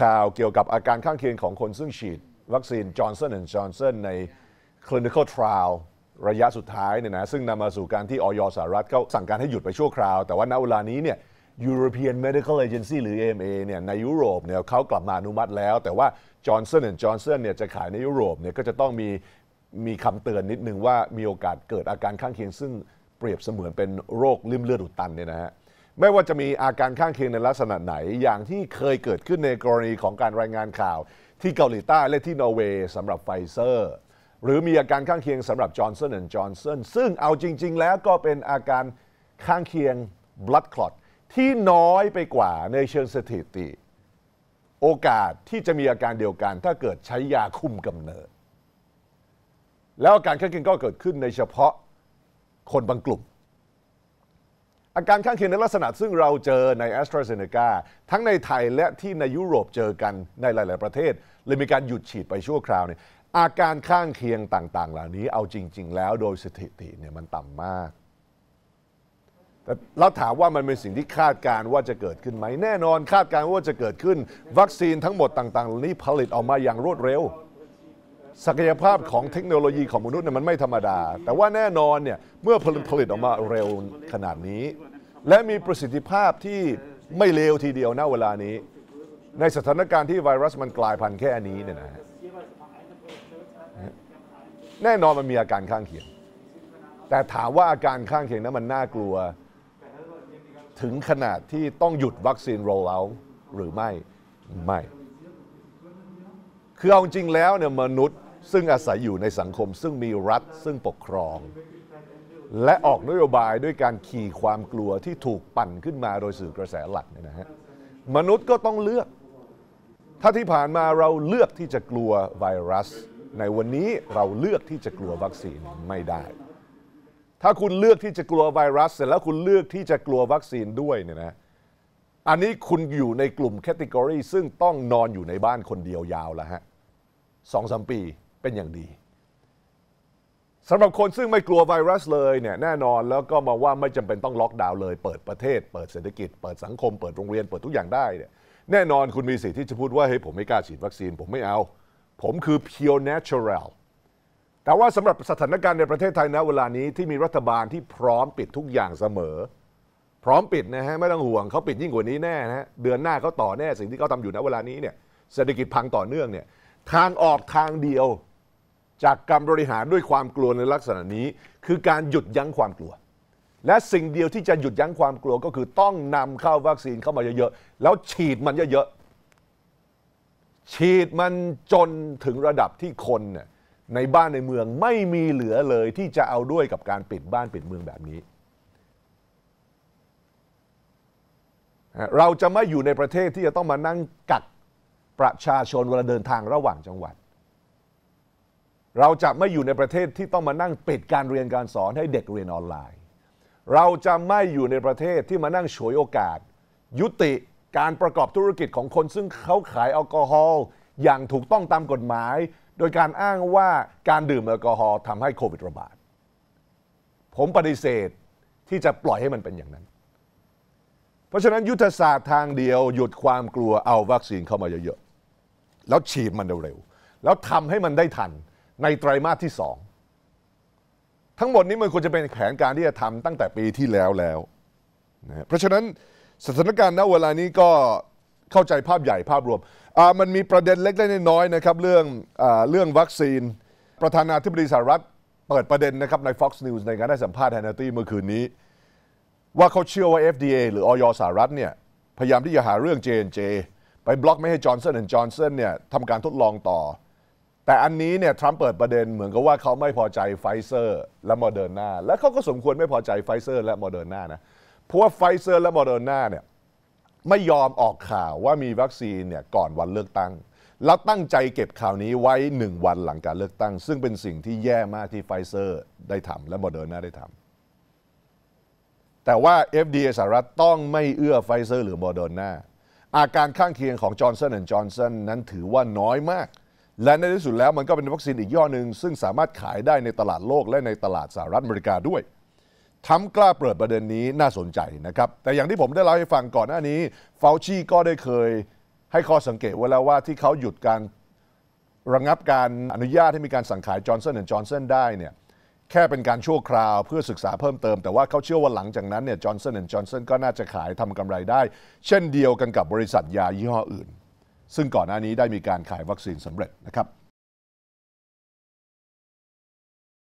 ข่าวเกี่ยวกับอาการข้างเคียงของคนซึ่งฉีด วัคซีนจอห์นสันและจอห์นสันใน clinical trial ระยะสุดท้ายเนี่ยนะซึ่งนำมาสู่การที่อย.สหรัฐเขาสั่งการให้หยุดไปชั่วคราว แต่ว่าณเวลานี้เนี่ย European Medical Agency หรือ EMA เนี่ยในยุโรปเนี่ยเขากลับมาอนุมัติแล้ว แต่ว่า Johnson Johnson เนี่ยจะขายในยุโรปเนี่ยก็จะต้องมีมีคำเตือนนิดนึงว่ามีโอกาสเกิดอาการข้างเคียงซึ่งเปรียบเสมือนเป็นโรคลิ่มเลือดอุดตันเนี่ยนะฮะ ไม่ว่าจะมีอาการข้างเคียงในลักษณะไหน อย่างที่เคยเกิดขึ้นในกรณีของการรายงานข่าว ที่เกาหลีใต้และที่นอร์เวย์สำหรับไฟเซอร์ หรือมีอาการข้างเคียงสำหรับจอห์นสันและจอห์นสันซึ่งเอาจริง ๆ แล้วก็เป็นอาการข้างเคียง blood clot ที่น้อยไปกว่าในเชิงสถิติ โอกาสที่จะมีอาการเดียวกัน ถ้าเกิดใช้ยาคุมกำเนิด แล้วอาการข้างเคียงก็เกิดขึ้นในเฉพาะคนบางกลุ่ม อาการข้างเคียงในลักษณะซึ่งเราเจอใน a s t r a z เซ e c a ทั้งในไทยและที่ในยุโรปเจอกันในหลาย ๆ ประเทศเลยมีการหยุดฉีดไปชั่วคราวเนี่ยอาการข้างเคียงต่าง ๆ เหล่านี้เอาจริง ๆ แล้วโดยสถิติเนี่ยมันต่ำมากแต่เราถามว่ามันเป็นสิ่งที่คาดการณ์ว่าจะเกิดขึ้นไหมแน่นอนคาดการณ์ว่าจะเกิดขึ้น วัคซีนทั้งหมดต่าง ๆ เหล่านี้ผลิตออกมาอย่างรวดเร็ว ศักยภาพของเทคโนโลยีของมนุษย์เนี่ยมันไม่ธรรมดา แต่ว่าแน่นอนเนี่ยเมื่อผลิตผลิตออกมาเร็วขนาดนี้ และมีประสิทธิภาพที่ไม่เลวทีเดียวณเวลานี้ ในสถานการณ์ที่ไวรัสมันกลายพันธุ์แค่นี้เนี่ยนะฮะแน่นอนมันมีอาการข้างเคียง แต่ถามว่าอาการข้างเคียงนั้นมันน่ากลัว ถึงขนาดที่ต้องหยุดวัคซีน roll out หรือไม่ไม่ คือเอาจริงแล้วเนี่ยมนุษย์ ซึ่งอาศัยอยู่ในสังคม ซึ่งมีรัฐซึ่งปกครอง และออกนโยบายด้วยการขี่ความกลัวที่ถูกปั่นขึ้นมาโดยสื่อกระแสหลักเนี่ยนะฮะมนุษย์ก็ต้องเลือก ถ้าที่ผ่านมาเราเลือกที่จะกลัวไวรัส ในวันนี้เราเลือกที่จะกลัววัคซีนไม่ได้ ถ้าคุณเลือกที่จะกลัวไวรัส เสร็จแล้วคุณเลือกที่จะกลัววัคซีนด้วยเนี่ยนะอันนี้คุณอยู่ในกลุ่มแคตตากรีซึ่งต้องนอนอยู่ในบ้านคนเดียวยาวแล้วฮะสองสามปี เป็นอย่างดีสำหรับคนซึ่งไม่กลัวไวรัสเลยเนี่ยแน่นอนแล้วก็มาว่าไม่จำเป็นต้องล็อกดาวน์เลย เปิดประเทศ เปิดเศรษฐกิจ เปิดสังคม เปิดโรงเรียน เปิดทุกอย่างได้เนี่ยแน่นอนคุณมีสิทธิ์ที่จะพูดว่าเฮ้ยผมไม่กล้าฉีดวัคซีนผมไม่เอา ผมคือ pure natural แต่ว่าสำหรับสถานการณ์ในประเทศไทยนะเวลานี้ที่มีรัฐบาลที่พร้อมปิดทุกอย่างเสมอ พร้อมปิดนะฮะไม่ต้องห่วงเขาปิดยิ่งกว่านี้แน่นะฮะเดือนหน้าเขาต่อแน่สิ่งที่เขาทำอยู่ณเวลานี้เนี่ยเศรษฐกิจพังต่อเนื่องเนี่ยทางออกทางเดียว จากการบริหารด้วยความกลัวในลักษณะนี้ คือการหยุดยั้งความกลัว และสิ่งเดียวที่จะหยุดยั้งความกลัวก็คือต้องนำเข้าวัคซีนเข้ามาเยอะๆแล้วฉีดมันเยอะๆฉีดมันจนถึงระดับที่คนเนี่ยในบ้านในเมืองไม่มีเหลือเลยที่จะเอาด้วยกับการปิดบ้านปิดเมืองแบบนี้ เราจะไม่อยู่ในประเทศที่จะต้องมานั่งกักประชาชนเวลาเดินทางระหว่างจังหวัด เราจะไม่อยู่ในประเทศที่ต้องมานั่งปิดการเรียนการสอนให้เด็กเรียนออนไลน์ เราจะไม่อยู่ในประเทศที่มานั่งฉวยโอกาส ยุติการประกอบธุรกิจของคนซึ่งเขาขายแอลกอฮอล์อย่างถูกต้องตามกฎหมาย โดยการอ้างว่าการดื่มแอลกอฮอล์ทำให้โควิดระบาด ผมปฏิเสธที่จะปล่อยให้มันเป็นอย่างนั้น เพราะฉะนั้นยุทธศาสตร์ทางเดียว หยุดความกลัวเอาวัคซีนเข้ามาเยอะๆแล้วฉีดมันเร็วๆแล้วทำให้มันได้ทัน ในไตรมาสที่สองทั้งหมดนี้มันควรจะเป็นแผนการที่จะทำตั้งแต่ปีที่แล้วแล้วนะเพราะฉะนั้นสถานการณ์ณเวลานี้ก็เข้าใจภาพใหญ่ภาพรวม มันมีประเด็นเล็กๆน้อยๆนะครับเรื่องอเรื่องวัคซีน ประธานาธิบดีสหรัฐเปิดประเด็นนะครับใน Fox News ในการให้สัมภาษณ์แฮนนิตี้เมื่อคืนนี้ ว่าเขาเชื่อว่า FDA หรืออย.สหรัฐเนี่ยพยายามที่จะหาเรื่อง J&J ไปบล็อกไม่ให้จอห์นสันและจอห์นสันเนี่ยทำการทดลองต่อ แต่อันนี้เนี่ยทรัมป์เปิดประเด็นเหมือนกับว่าเขาไม่พอใจไฟเซอร์และโมเดอร์นาและเขาก็สมควรไม่พอใจไฟเซอร์และโมเดอร์นานะเพราะว่าไฟเซอร์และโมเดอร์นาเนี่ยไม่ยอมออกข่าวว่ามีวัคซีนเนี่ยก่อนวันเลือกตั้ง แล้วตั้งใจเก็บข่าวนี้ไว้หนึ่งวันหลังการเลือกตั้ง ซึ่งเป็นสิ่งที่แย่มากที่ไฟเซอร์ได้ทำและโมเดอร์นาได้ทำแต่ว่า FDA สหรัฐต้องไม่เอื้อไฟเซอร์หรือโมเดอร์นาอาการข้างเคียงของจอห์นสันและจอห์นสันนั้นถือว่าน้อยมาก และในที่สุดแล้วมันก็เป็นวัคซีนอีกยี่ห้อหนึ่งซึ่งสามารถขายได้ในตลาดโลกและในตลาดสหรัฐอเมริกาด้วยทรัมป์กล้าเปิดประเด็นนี้น่าสนใจนะครับ แต่อย่างที่ผมได้เล่าให้ฟังก่อนหน้านี้เฟาซีก็ได้เคยให้ข้อสังเกตไว้แล้วว่าที่เขาหยุดการระงับการอนุญาตให้มีการสั่งขายจอห์นสันและจอห์นสันได้เนี่ยแค่เป็นการชั่วคราวเพื่อศึกษาเพิ่มเติม แต่ว่าเขาเชื่อว่าหลังจากนั้นเนี่ยจอห์นสันและจอร์นสันก็น่าจะขายทำกำไรได้ เช่นเดียวกันกับบริษัทยายี่ห้ออื่น ซึ่งก่อนหน้านี้ได้มีการขายวัคซีนสำเร็จนะครับ